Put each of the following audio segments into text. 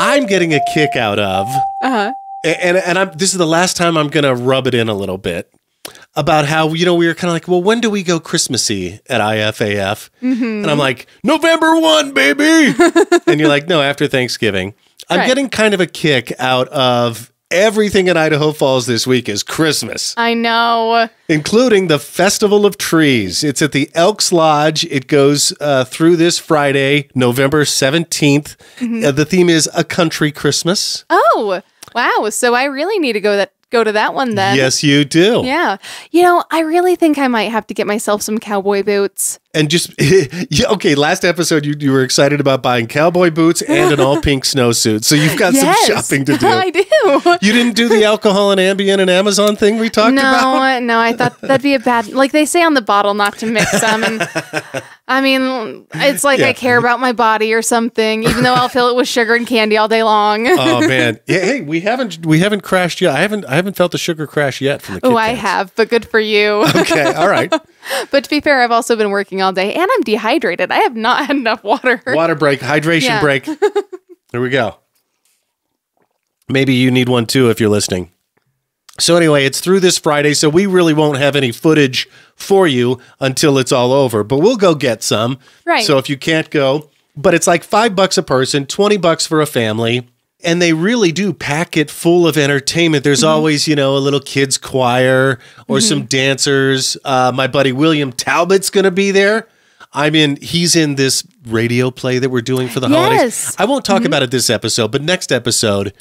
I'm getting a kick out of, Uh huh. and and I'm this is the last time I'm gonna rub it in a little bit about how you know we were kind of like, well, when do we go Christmassy at IFAF? Mm-hmm. And I'm like, November one, baby, and you're like, no, after Thanksgiving. I'm Right. getting kind of a kick out of everything in Idaho Falls this week is Christmas. I know. including the Festival of Trees. It's at the Elks Lodge. It goes uh, through this Friday, November 17th. Uh, the theme is A Country Christmas. Oh, wow. So I really need to go that go to that one then. yes, you do. Yeah. You know, I really think I might have to get myself some cowboy boots. And just, yeah, okay, last episode you, you were excited about buying cowboy boots and an all pink snowsuit. So you've got yes. some shopping to do. I do. You didn't do the alcohol and Ambien and Amazon thing we talked about? No, no, I thought that'd be a bad. Like they say on the bottle, not to mix them. And I mean, it's like Yeah. I care about my body or something, even though I'll fill it with sugar and candy all day long. Oh man, yeah. Hey, we haven't we haven't crashed yet. I haven't I haven't felt the sugar crash yet from the. oh, I have, but good for you. Okay, all right. but to be fair, I've also been working all day and I'm dehydrated. I have not had enough water. Water break, hydration Yeah. break. There we go. Maybe you need one too if you're listening. So anyway, it's through this Friday, so we really won't have any footage for you until it's all over. But we'll go get some. Right. So if you can't go, but it's like five bucks a person, twenty bucks for a family. And they really do pack it full of entertainment. There's Mm-hmm. always, you know, a little kids choir or some dancers. Uh, my buddy William Talbot's going to be there. I'm in. He's in this radio play that we're doing for the holidays. I won't talk about it this episode, but next episode,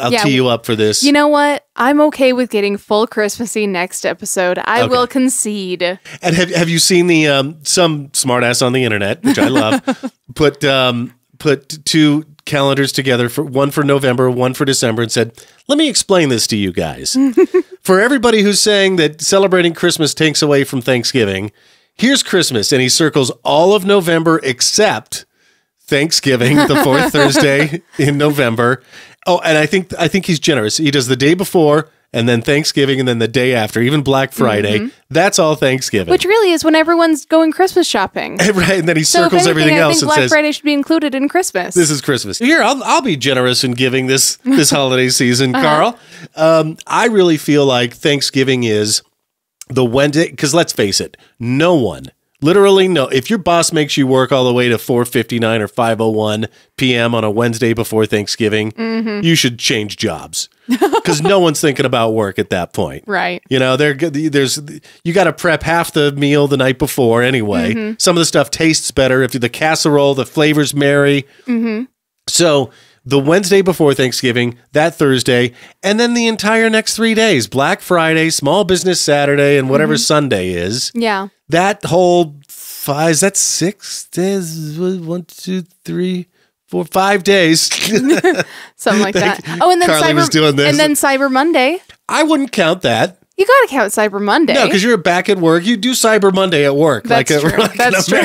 I'll Yeah. tee you up for this. You know what? I'm okay with getting full Christmassy next episode. I Okay. will concede. and have have you seen the um, some smartass on the internet, which I love, put um, put two calendars together for one for November, one for December, and said, "Let me explain this to you guys." for everybody who's saying that celebrating Christmas takes away from Thanksgiving, here's Christmas, and he circles all of November except Thanksgiving, the fourth Thursday in November. Oh, and I think I think he's generous. He does the day before and then Thanksgiving and then the day after, even Black Friday. That's all Thanksgiving. Mm-hmm. Which really is when everyone's going Christmas shopping. right, and then he So if circles anything, everything I else think Black says, Friday should be included in Christmas. "This is Christmas." Here, I'll I'll be generous in giving this this holiday season, Uh-huh. Carl. Um, I really feel like Thanksgiving is the Wednesday because let's face it, no one. Literally, no. If your boss makes you work all the way to 4:59 or 5:01 p.m. on a Wednesday before Thanksgiving, Mm-hmm. you should change jobs because no one's thinking about work at that point. right. You know, there there's you got to prep half the meal the night before anyway. Mm-hmm. Some of the stuff tastes better if the casserole, the flavors marry. Mm-hmm. So the Wednesday before Thanksgiving, that Thursday, and then the entire next three days: Black Friday, Small Business Saturday, and whatever Mm-hmm. Sunday is. Yeah. That whole five is that six days? One, two, three, four, five days. Something like that. Oh, and then Karley Cyber was doing this. and then Cyber Monday. I wouldn't count that. You got to count Cyber Monday. No, because you're back at work. You do Cyber Monday at work. That's like a, true. like That's true.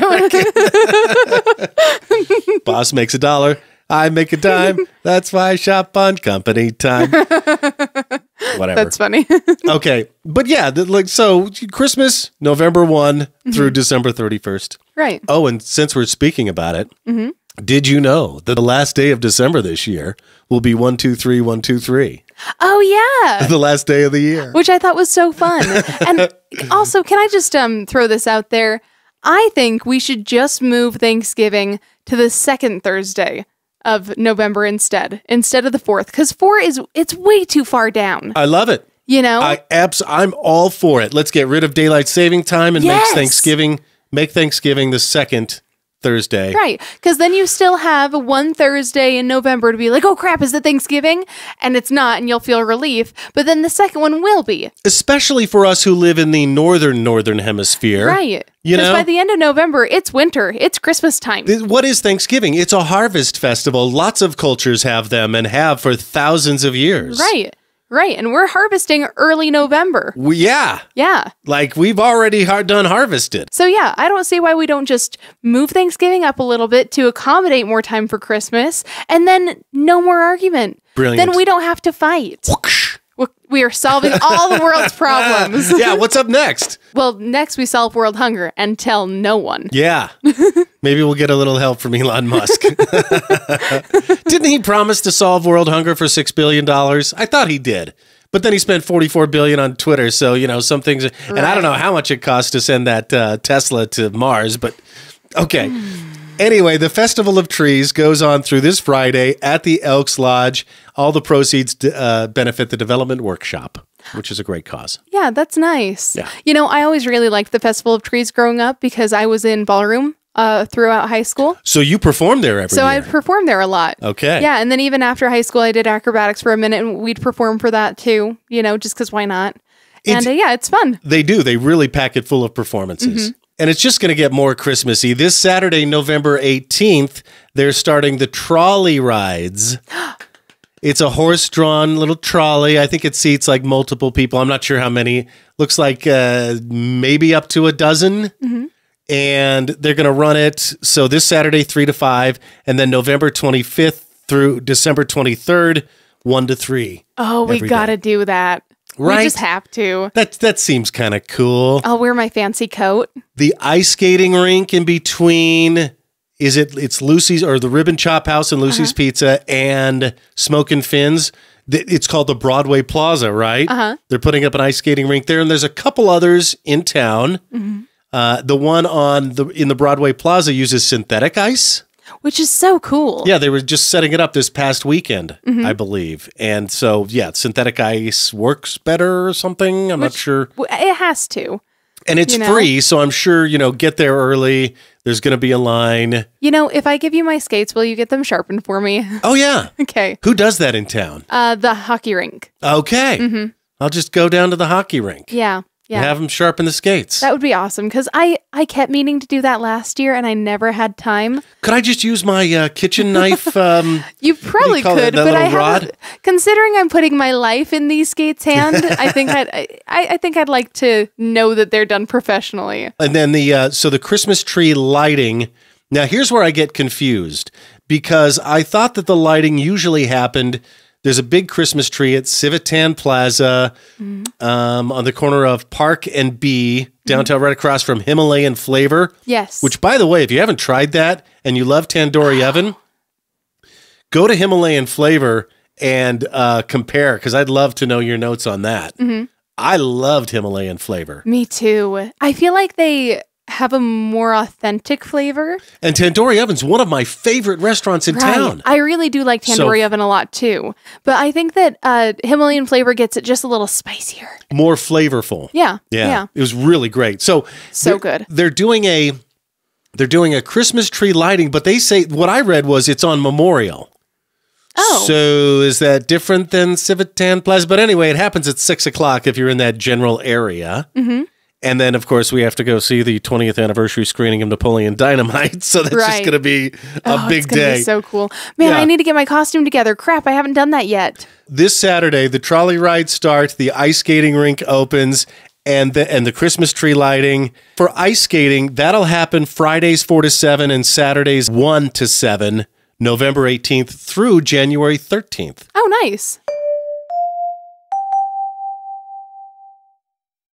Boss makes a dollar. I make a dime. That's why I shop on company time. Whatever. That's funny. okay, but yeah, the, like so, Christmas November one through December thirty first. right. Oh, and since we're speaking about it, Mm-hmm. Did you know that the last day of December this year will be one two three one two three? Oh yeah. The last day of the year. Which I thought was so fun. and also, can I just um throw this out there? I think we should just move Thanksgiving to the second Thursday of November instead, instead of the fourth, because four is it's way too far down. I love it. You know? I abs- I'm all for it. Let's get rid of daylight saving time and Yes. make Thanksgiving make Thanksgiving the second Thursday. Right. Because then you still have one Thursday in November to be like, oh crap, is it Thanksgiving? And it's not, and you'll feel relief. But then the second one will be. Especially for us who live in the northern northern hemisphere. Right. You Because know? by the end of November, it's winter, it's Christmas time. What is Thanksgiving? It's a harvest festival. Lots of cultures have them and have for thousands of years. right. Right. And we're harvesting early November. We, yeah. Yeah. Like we've already done harvested. So, yeah, I don't see why we don't just move Thanksgiving up a little bit to accommodate more time for Christmas and then no more argument. Brilliant. Then we don't have to fight. Whoosh. We are solving all the world's problems. yeah, what's up next? Well, next we solve world hunger and tell no one. Yeah. Maybe we'll get a little help from Elon Musk. Didn't he promise to solve world hunger for 6 billion dollars? I thought he did. But then he spent 44 billion on Twitter, so you know, some things and I don't know how much it costs to send that uh, Tesla to Mars, but okay. Anyway, the Festival of Trees goes on through this Friday at the Elks Lodge. All the proceeds uh, benefit the Development Workshop, which is a great cause. Yeah, that's nice. Yeah. You know, I always really liked the Festival of Trees growing up because I was in ballroom uh, throughout high school. So you perform there every So year. I performed there a lot. Okay. Yeah, and then even after high school, I did acrobatics for a minute, and we'd perform for that too. You know, just because why not? It's- and uh, yeah, it's fun. They do. They really pack it full of performances. Mm-hmm. And it's just going to get more Christmassy. This Saturday, November 18th, they're starting the trolley rides. It's a horse drawn little trolley. I think it seats like multiple people. I'm not sure how many. Looks like uh, maybe up to a dozen. Mm-hmm. And they're going to run it. So this Saturday, 3 to 5. And then November 25th through December 23rd, 1 to 3. Oh, we gotta do that. Right? We just have to. That, that seems kind of cool. I'll wear my fancy coat. the ice skating rink in between is it it's Lucy's or the Rib and Chop House and Lucy's Pizza and Smokin' Fins. It's called the Broadway Plaza, right? Uh-huh. They're putting up an ice skating rink there, and there's a couple others in town. Uh, the one on the in the Broadway Plaza uses synthetic ice. Which is so cool. Yeah, they were just setting it up this past weekend, I believe, and so yeah, synthetic ice works better or something. I'm not sure. It has to. and it's You know? free so i'm sure you know get there early there's going to be a line You know, if I give you my skates, will you get them sharpened for me? oh yeah okay. who does that in town Uh, the hockey rink. okay i'll just go down to the hockey rink Mm-hmm. Yeah. Yeah. have them sharpen the skates that would be awesome because I, I kept meaning to do that last year and I never had time. could i just use my uh, kitchen knife um, You probably it? could, That but I rod? considering I'm putting my life in these skates' hand. I think I'd, I, I think I'd like to know that they're done professionally. and then the uh, so the christmas tree lighting now here's where i get confused because i thought that the lighting usually happened there's a big christmas tree at civitan plaza um, on the corner of park and b downtown right across from himalayan flavor Yes. Which, by the way, if you haven't tried that and you love tandoori oven, go to Himalayan Flavor and uh, compare because I'd love to know your notes on that. Mm-hmm. I loved Himalayan Flavor. me too. I feel like they have a more authentic flavor. And Tandoori Oven's one of my favorite restaurants in town. I really do like So- tandoori oven a lot too. But I think that uh, Himalayan flavor gets it just a little spicier. More flavorful. Yeah. Yeah, Yeah. it was really great. So So they're- good. They're doing a they're doing a Christmas tree lighting, but they say what I read was it's on Memorial. Oh. So is that different than Civitan Plaza? But anyway, it happens at six o'clock if you're in that general area. Mm-hmm. And then, of course, we have to go see the 20th anniversary screening of Napoleon Dynamite. So that's just going to be a Oh, big it's day. Be so cool, man! Yeah. I need to get my costume together. Crap, I haven't done that yet. this Saturday, the trolley rides start, the ice skating rink opens, and the and the Christmas tree lighting. For ice skating, that'll happen Fridays four to seven and Saturdays one to seven, November 18th through January 13th. Oh, nice.